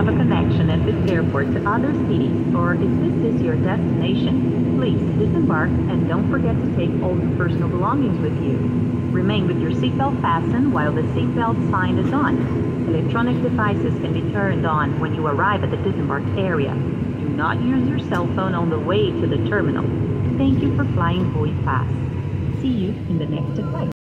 have a connection at this airport to other cities, or if this is your destination, please disembark and don't forget to take all your personal belongings with you. Remain with your seatbelt fastened while the seatbelt sign is on. Electronic devices can be turned on when you arrive at the disembark area. Do not use your cell phone on the way to the terminal. Thank you for flying Hoi Fast. See you in the next flight.